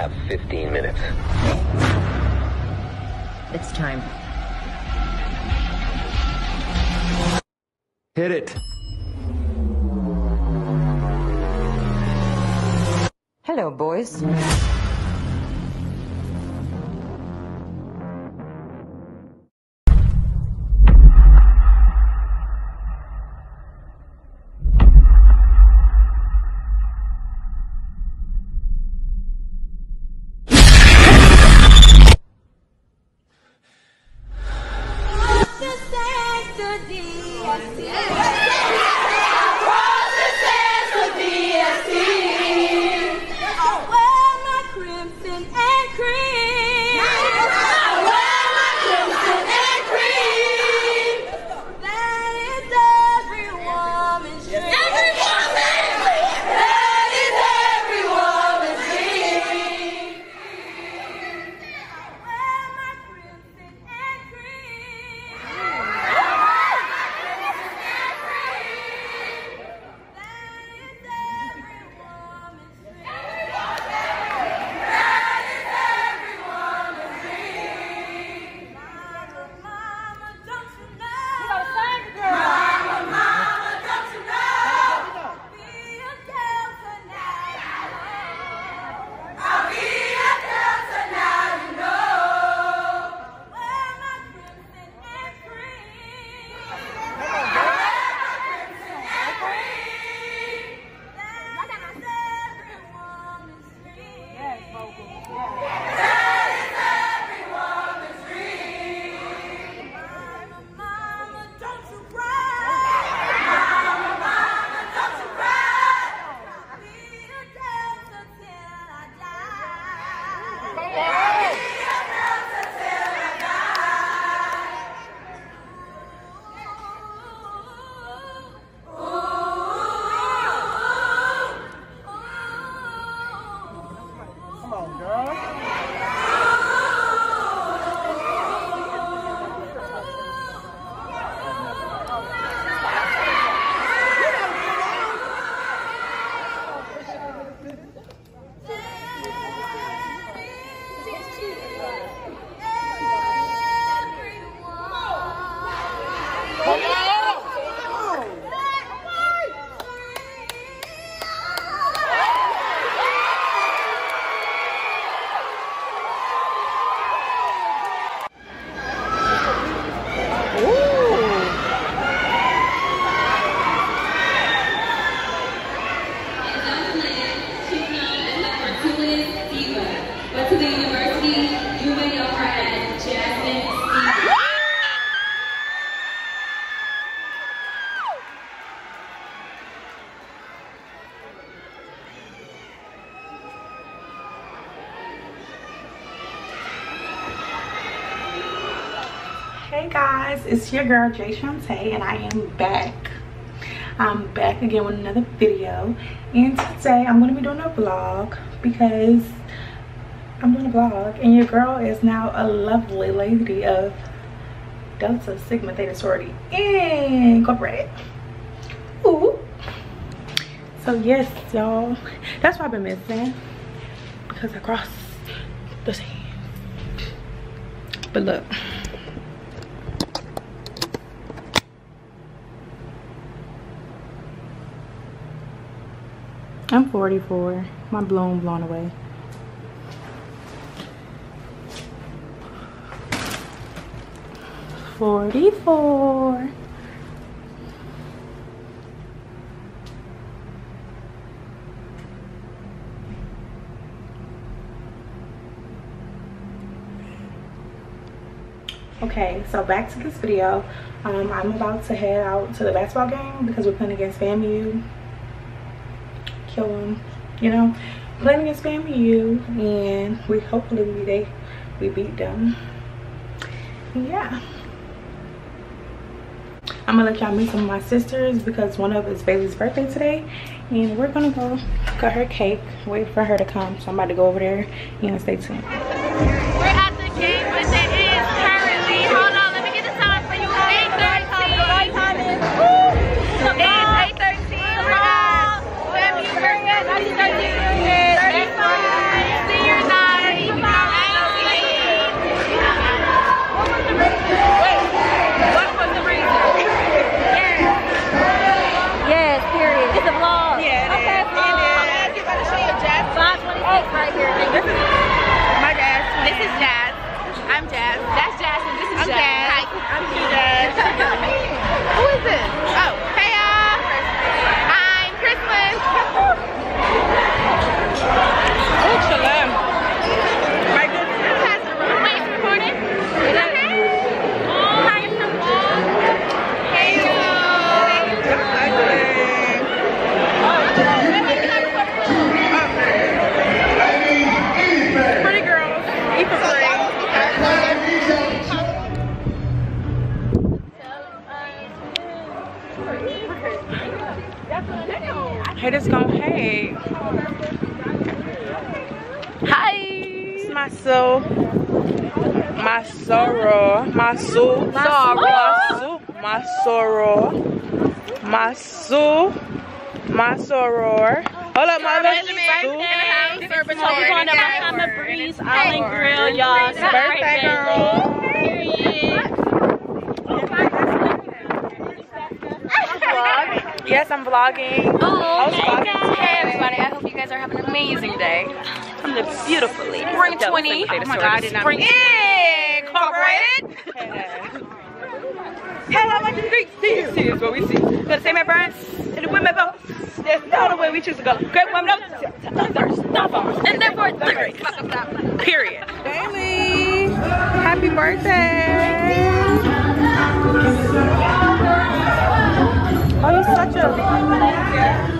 have 15 minutes. It's time. Hit it. Hello, boys. Guys, it's your girl Jay Shantae and I am back. I'm back again with another video and today I'm going to be doing a vlog because I'm doing a vlog and your girl is now a lovely lady of Delta Sigma Theta Sorority Incorporated. Ooh. So yes, y'all, that's what I've been missing because I crossed the sand. But look. I'm 44. My blown blown away. Forty-four. Okay, so back to this video. Um, I'm about to head out to the basketball game because we're playing against FAMU kill them you know? Playing against you and we hopefully we they we beat them. Yeah. I'm gonna let y'all meet some of my sisters because one of it's bailey's birthday today and we're gonna go cut her cake wait for her to come. So i'm about to go over there and stay tuned Hey, this gon' hey. Hi. It's my soul. My sorrow. My soul. My sorrow. My sorrow. My soul. My sorrow. Hold up, mother. Celebratory. So we're going to Bahama Breeze Island Grill, y'all. Birthday girl. Yes, I'm vlogging. Oh, was vlogging Hey, everybody. I hope you guys are having an amazing day. From the beautiful lady. Spring 20. Oh my God, I did not Spring Incorporated. Yeah, I like the Greek. See, see is what we see. Gonna say my parents and the women go. There's no other way we choose to go. Great women. Others, not ours. And therefore, the Period. Bailey, happy birthday. Oh, was such a. Yeah.